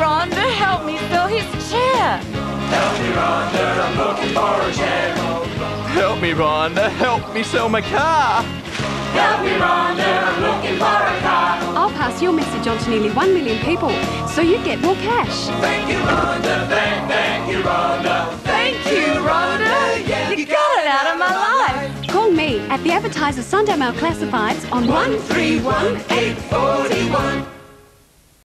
Rhonda, help me fill his chair. Help me, Rhonda, I'm looking for a chair. Help me, Rhonda. Help me sell my car. Help me, Rhonda, I'm looking for a car. I'll pass your message on to nearly 1 million people so you get more cash. Thank you, Rhonda, thank, thank you, Rhonda. Thank you, Rhonda. You got it out of my life. Call me at the Advertiser Sunday Mail Classifieds on 131